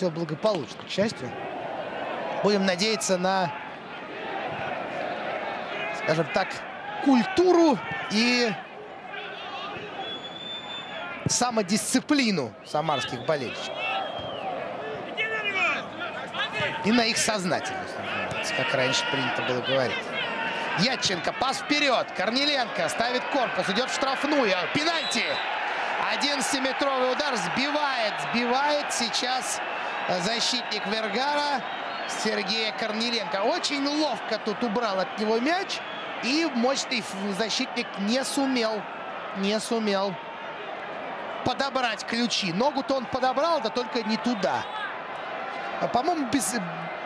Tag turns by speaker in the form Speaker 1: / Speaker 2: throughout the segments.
Speaker 1: все благополучно, к счастью. Будем надеяться на, скажем так, культуру и самодисциплину самарских болельщиков. И на их сознательность, как раньше принято было говорить. Ядченко, пас вперед. Корнеленко ставит корпус, идет в штрафную. Пенальти. 11-метровый удар сбивает, сбивает сейчас защитник Вергара Сергея Корнеленко. Очень ловко тут убрал от него мяч. И мощный защитник не сумел, не сумел подобрать ключи. Ногу-то он подобрал, да только не туда. А, По-моему, без,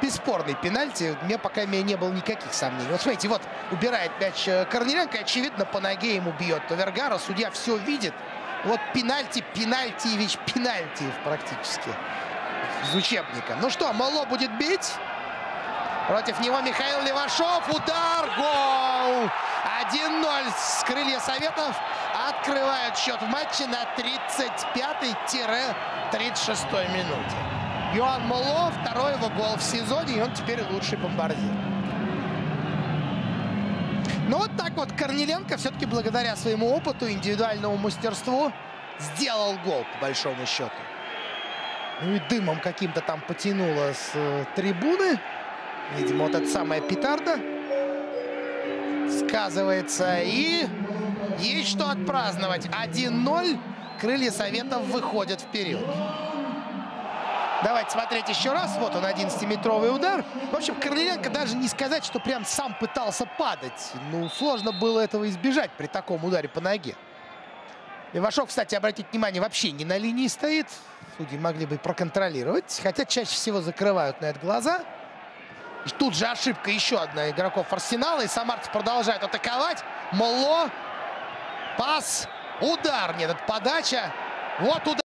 Speaker 1: бесспорный пенальти. У меня пока не было никаких сомнений. Вот смотрите, вот убирает мяч э, Корнеленко. Очевидно, по ноге ему бьет Вергара. Судья все видит. Вот пенальти, пенальтиевич, пенальтиев практически из учебника. Ну что, Мало будет бить. Против него Михаил Левашов. Удар, гол! 1-0 с крылья Советов открывают счет в матче на 35-36 минуте. Йоан Мало, второй его гол в сезоне, и он теперь лучший бомбардир. Ну вот так вот Корнеленко все-таки благодаря своему опыту, индивидуальному мастерству сделал гол, по большому счету. Ну и дымом каким-то там потянуло с э, трибуны. Видимо, вот эта самая петарда сказывается. И есть что отпраздновать. 1-0. Крылья Советов выходят вперед. Давайте смотреть еще раз. Вот он, 11-метровый удар. В общем, Корнеленко даже не сказать, что прям сам пытался падать. Ну, сложно было этого избежать при таком ударе по ноге. Левашов, кстати, обратите внимание, вообще не на линии стоит. Судьи могли бы проконтролировать. Хотя чаще всего закрывают на это глаза. И тут же ошибка еще одна игроков Арсенала. И самарцы продолжают атаковать. Моло. Пас. Удар. Нет, это подача. Вот удар.